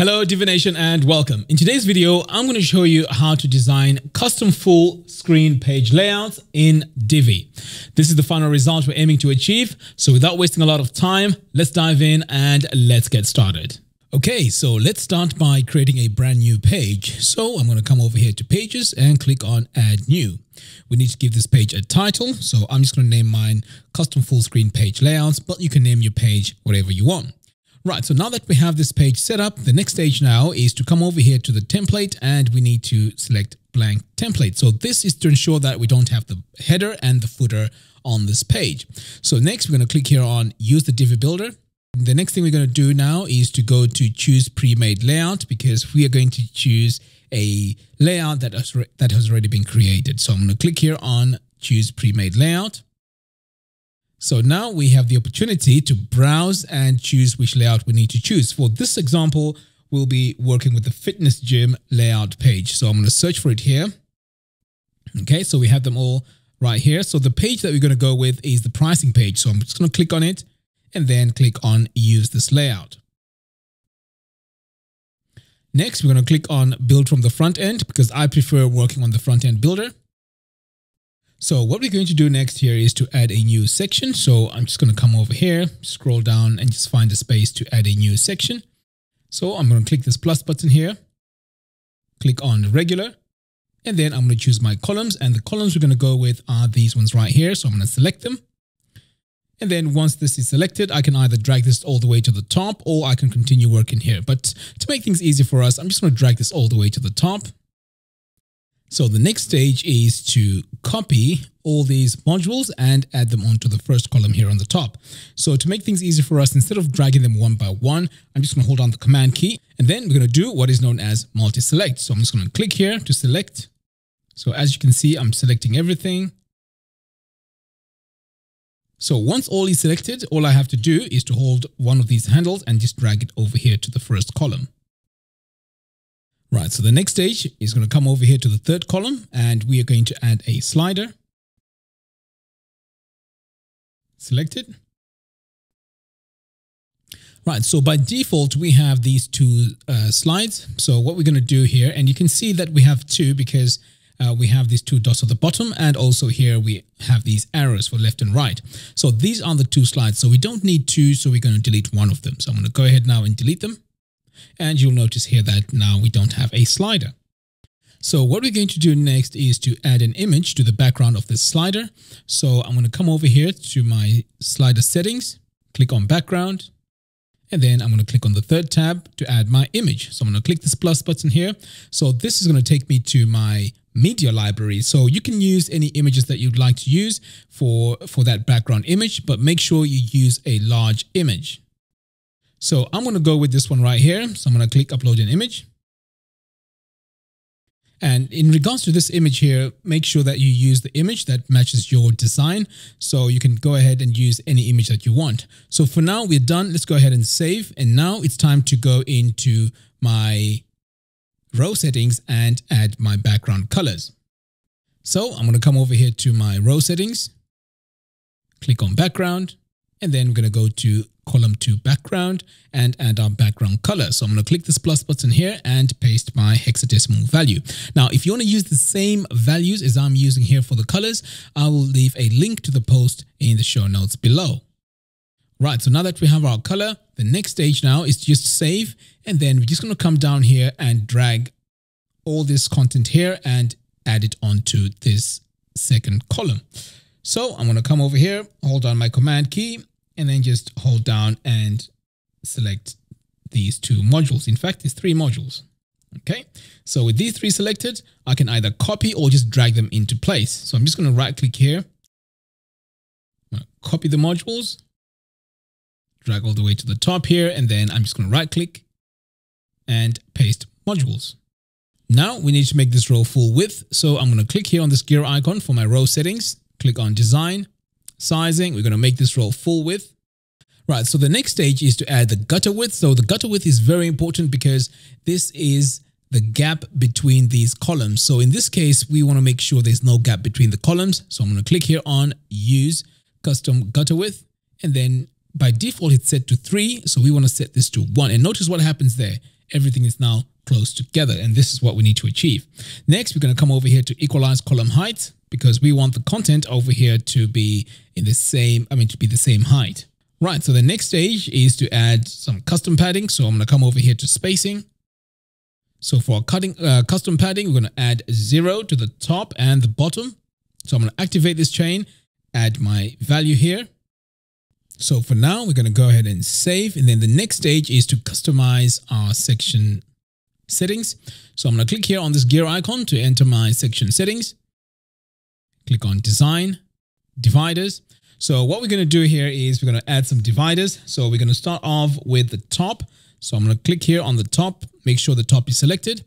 Hello Divi Nation and welcome. In today's video, I'm going to show you how to design custom full screen page layouts in Divi. This is the final result we're aiming to achieve. So without wasting a lot of time, let's dive in and let's get started. Okay, so let's start by creating a brand new page. So I'm going to come over here to pages and click on add new. We need to give this page a title. So I'm just going to name mine custom full screen page layouts, but you can name your page whatever you want. Right, so now that we have this page set up, the next stage now is to come over here to the template and we need to select blank template. So this is to ensure that we don't have the header and the footer on this page. So next we're going to click here on use the Divi builder. The next thing we're going to do now is to go to choose pre-made layout because we are going to choose a layout that has, that has already been created. So I'm going to click here on choose pre-made layout. So now we have the opportunity to browse and choose which layout we need to choose. For this example, we'll be working with the fitness gym layout page. So I'm going to search for it here. Okay, so we have them all right here. So the page that we're going to go with is the pricing page. So I'm just going to click on it and then click on use this layout. Next, we're going to click on build from the front end because I prefer working on the front end builder. So what we're going to do next here is to add a new section. So I'm just going to come over here, scroll down and just find a space to add a new section. So I'm going to click this plus button here, click on regular, and then I'm going to choose my columns and the columns we're going to go with are these ones right here. So I'm going to select them. And then once this is selected, I can either drag this all the way to the top or I can continue working here. But to make things easier for us, I'm just going to drag this all the way to the top. So the next stage is to copy all these modules and add them onto the first column here on the top. So to make things easy for us, instead of dragging them one by one, I'm just going to hold down the command key and then we're going to do what is known as multi-select. So I'm just going to click here to select. So as you can see, I'm selecting everything. So once all is selected, all I have to do is to hold one of these handles and just drag it over here to the first column. Right, so the next stage is going to come over here to the third column and we are going to add a slider. Select it. Right, so by default, we have these two uh, slides. So what we're going to do here, and you can see that we have two because uh, we have these two dots at the bottom and also here we have these arrows for left and right. So these are the two slides. So we don't need two, so we're going to delete one of them. So I'm going to go ahead now and delete them. And you'll notice here that now we don't have a slider. So what we're going to do next is to add an image to the background of this slider. So I'm going to come over here to my slider settings, click on background, and then I'm going to click on the third tab to add my image. So I'm going to click this plus button here. So this is going to take me to my media library. So you can use any images that you'd like to use for, for that background image, but make sure you use a large image. So I'm going to go with this one right here. So I'm going to click upload an image. And in regards to this image here, make sure that you use the image that matches your design. So you can go ahead and use any image that you want. So for now, we're done. Let's go ahead and save. And now it's time to go into my row settings and add my background colors. So I'm going to come over here to my row settings, click on background, and then we're going to go to column to background and add our background color. So I'm going to click this plus button here and paste my hexadecimal value. Now, if you want to use the same values as I'm using here for the colors, I will leave a link to the post in the show notes below. Right, so now that we have our color, the next stage now is just save and then we're just going to come down here and drag all this content here and add it onto this second column. So I'm going to come over here, hold on my command key and then just hold down and select these two modules. In fact, it's three modules. Okay, so with these three selected, I can either copy or just drag them into place. So I'm just going to right click here, copy the modules, drag all the way to the top here, and then I'm just going to right click and paste modules. Now we need to make this row full width. So I'm going to click here on this gear icon for my row settings, click on design, sizing. We're going to make this row full width. Right, so the next stage is to add the gutter width. So the gutter width is very important because this is the gap between these columns. So in this case, we want to make sure there's no gap between the columns. So I'm going to click here on use custom gutter width and then by default it's set to three. So we want to set this to one and notice what happens there. everything is now close together. And this is what we need to achieve. Next, we're going to come over here to equalize column height because we want the content over here to be in the same, I mean, to be the same height. Right, so the next stage is to add some custom padding. So I'm going to come over here to spacing. So for cutting uh, custom padding, we're going to add zero to the top and the bottom. So I'm going to activate this chain, add my value here. So for now, we're going to go ahead and save. And then the next stage is to customize our section settings. So I'm going to click here on this gear icon to enter my section settings. Click on design, dividers. So what we're going to do here is we're going to add some dividers. So we're going to start off with the top. So I'm going to click here on the top, make sure the top is selected.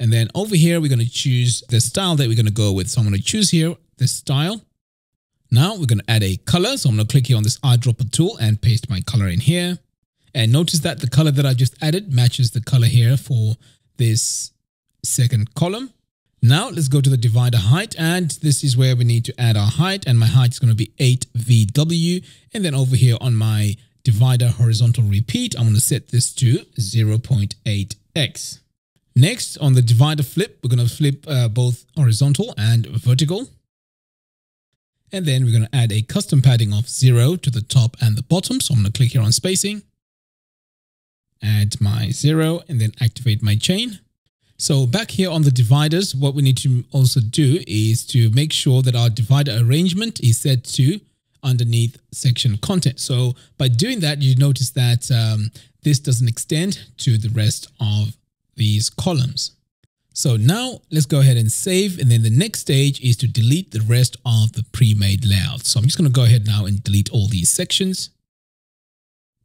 And then over here, we're going to choose the style that we're going to go with. So I'm going to choose here the style. Now we're going to add a color. So I'm going to click here on this eyedropper tool and paste my color in here. And notice that the color that I just added matches the color here for this second column. Now let's go to the divider height and this is where we need to add our height and my height is going to be 8VW and then over here on my divider horizontal repeat I'm going to set this to 0.8x. Next on the divider flip we're going to flip uh, both horizontal and vertical and then we're going to add a custom padding of 0 to the top and the bottom so I'm going to click here on spacing add my 0 and then activate my chain so back here on the dividers, what we need to also do is to make sure that our divider arrangement is set to underneath section content. So by doing that, you notice that um, this doesn't extend to the rest of these columns. So now let's go ahead and save. And then the next stage is to delete the rest of the pre-made layout. So I'm just going to go ahead now and delete all these sections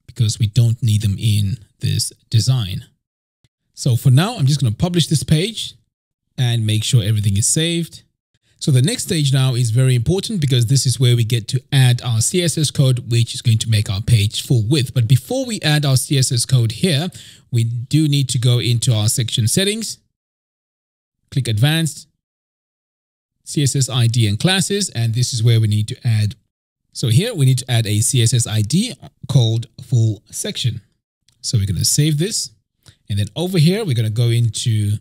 because we don't need them in this design. So for now, I'm just going to publish this page and make sure everything is saved. So the next stage now is very important because this is where we get to add our CSS code, which is going to make our page full width. But before we add our CSS code here, we do need to go into our section settings, click advanced, CSS ID and classes, and this is where we need to add. So here we need to add a CSS ID called full section. So we're going to save this. And then over here, we're going to go into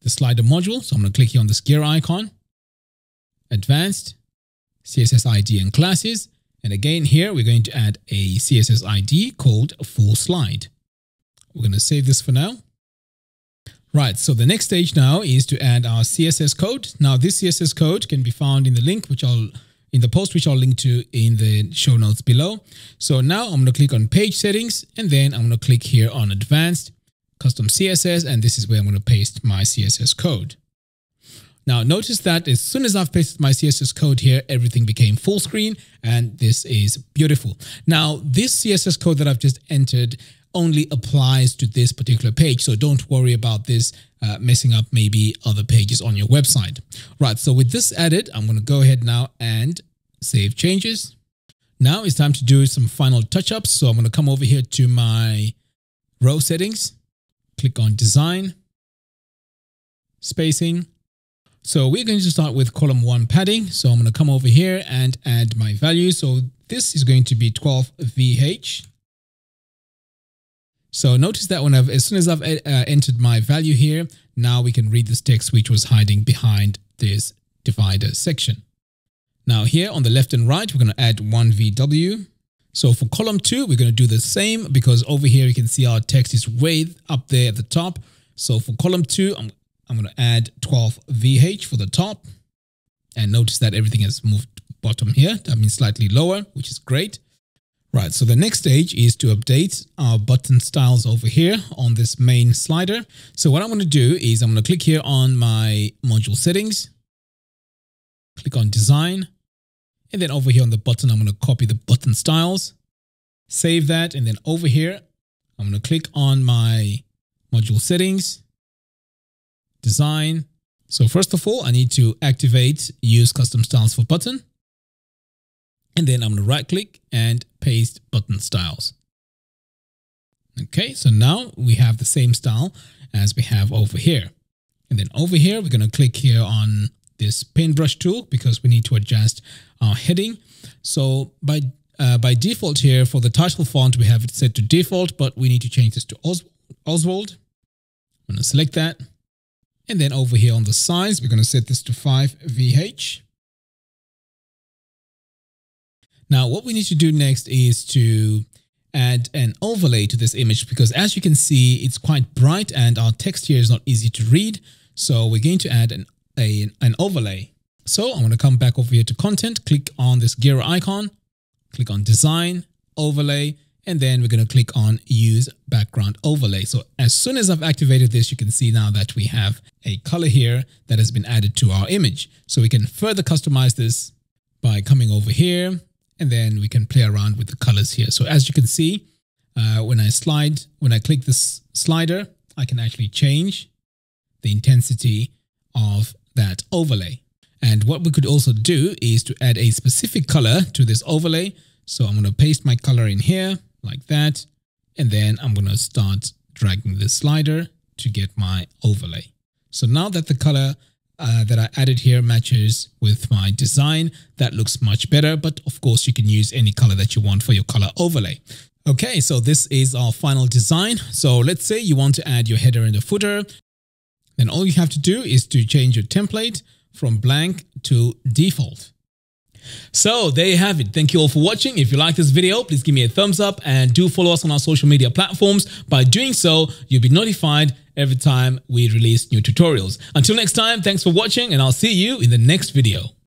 the slider module. So I'm going to click here on this gear icon, advanced, CSS ID and classes. And again, here we're going to add a CSS ID called full slide. We're going to save this for now. Right, so the next stage now is to add our CSS code. Now this CSS code can be found in the link, which I'll in the post, which I'll link to in the show notes below. So now I'm going to click on page settings and then I'm going to click here on advanced custom CSS. And this is where I'm going to paste my CSS code. Now notice that as soon as I've pasted my CSS code here, everything became full screen and this is beautiful. Now this CSS code that I've just entered only applies to this particular page. So don't worry about this uh, messing up maybe other pages on your website. Right, so with this added, I'm going to go ahead now and save changes. Now it's time to do some final touch-ups. So I'm going to come over here to my row settings, click on design, spacing. So we're going to start with column one padding. So I'm going to come over here and add my value. So this is going to be 12 VH. So notice that when I've, as soon as I've uh, entered my value here, now we can read this text which was hiding behind this divider section. Now here on the left and right, we're going to add one VW. So for column two, we're going to do the same because over here you can see our text is way up there at the top. So for column two, I'm, I'm going to add 12 VH for the top. And notice that everything has moved bottom here. That means slightly lower, which is great. Right, so the next stage is to update our button styles over here on this main slider. So what I'm going to do is I'm going to click here on my module settings, click on design, and then over here on the button, I'm going to copy the button styles, save that, and then over here, I'm going to click on my module settings, design. So first of all, I need to activate use custom styles for button. And then I'm going to right click and paste button styles. Okay, so now we have the same style as we have over here. And then over here, we're going to click here on this paintbrush tool because we need to adjust our heading. So by uh, by default here for the title font, we have it set to default, but we need to change this to Oswald. I'm going to select that. And then over here on the size, we're going to set this to 5 VH. Now, what we need to do next is to add an overlay to this image because as you can see, it's quite bright and our text here is not easy to read. So we're going to add an, a, an overlay. So I'm going to come back over here to content, click on this gear icon, click on design, overlay, and then we're going to click on use background overlay. So as soon as I've activated this, you can see now that we have a color here that has been added to our image. So we can further customize this by coming over here and then we can play around with the colors here. So as you can see, uh, when I slide, when I click this slider, I can actually change the intensity of that overlay. And what we could also do is to add a specific color to this overlay. So I'm going to paste my color in here like that. And then I'm going to start dragging this slider to get my overlay. So now that the color uh, that I added here matches with my design, that looks much better. But of course, you can use any color that you want for your color overlay. Okay, so this is our final design. So let's say you want to add your header and the footer. Then all you have to do is to change your template from blank to default. So there you have it. Thank you all for watching. If you like this video, please give me a thumbs up and do follow us on our social media platforms. By doing so, you'll be notified every time we release new tutorials. Until next time, thanks for watching and I'll see you in the next video.